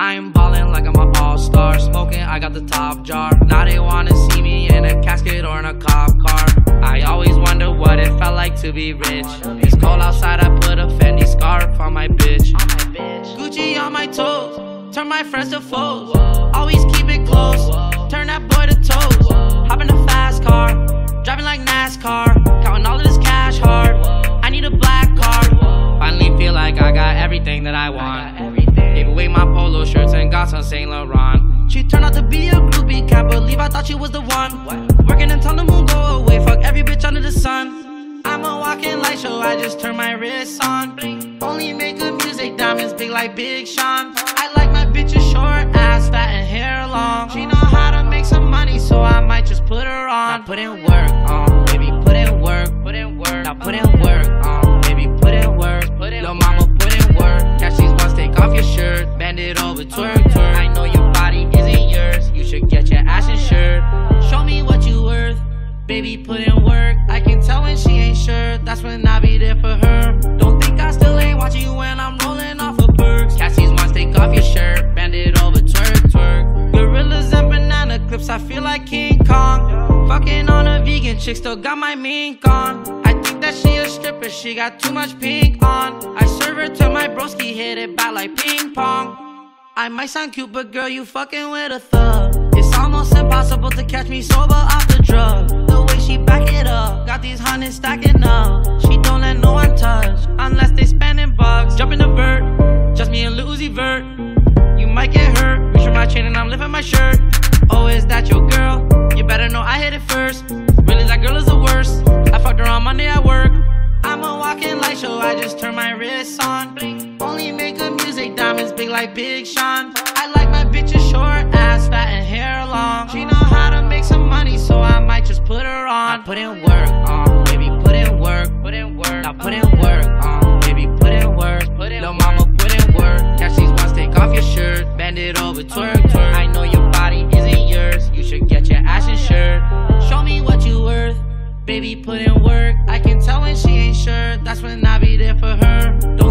I am ballin' like I'm an all-star. Smoking, I got the top jar. Now they wanna see me in a casket or in a cop car. I always wonder what it felt like to be rich. It's cold outside, I put a Fendi scarf on my bitch. Gucci on my toes, turn my friends to foes. Always keep it close, turn that boy to toes. Hop in a fast car, driving like NASCAR. Counting all of this cash hard. I need a black car. Finally feel like I got everything that I polo shirts and got some Saint Laurent. She turned out to be a groupie, can't believe I thought she was the one. What? Working until the moon go away, fuck every bitch under the sun. I'm a walking light show, I just turn my wrist on. Only make good music, diamonds big like Big Sean. I like my bitches short, ass fat and hair long. She know how to make some money, so I might just put her on. Now put in work, um, baby, put in work, put in work. Now put in work, um, it twerk, twerk. I know your body isn't yours, you should get your ass insured. Show me what you worth, baby, put in work. I can tell when she ain't sure, that's when I be there for her. Don't think I still ain't watching you when I'm rolling off of perks. Cassie's ones, take off your shirt, bend it over, twerk, twerk. Gorillas and banana clips, I feel like King Kong. Fucking on a vegan chick, still got my mink on. I think that she a stripper, she got too much pink on. I serve her to my broski, hit it back like ping pong. I might sound cute, but girl, you fucking with a thug. It's almost impossible to catch me sober off the drug. The way she back it up, got these hundreds stacking up. She don't let no one touch, unless they spending bucks. Jump in the vert, just me and Lil Vert. You might get hurt, reach for my chain and I'm lifting my shirt. Oh, is that your girl? You better know I hit it first. Really, that girl is the worst. I fucked her on Monday at work. I'm a walking light show, I just turn my wrists on like Big Sean. I like my bitches short, ass fat, and hair long. She know how to make some money, so I might just put her on. Now put in work, um, baby, put in work, put in work. Now put in work, um, baby, put in work, put in Lil mama, put in work. Catch these ones, take off your shirt, bend it over, twerk, twerk. I know your body isn't yours, you should get your ass insured. Show me what you worth. Baby, put in work. I can tell when she ain't sure. That's when I be there for her. Don't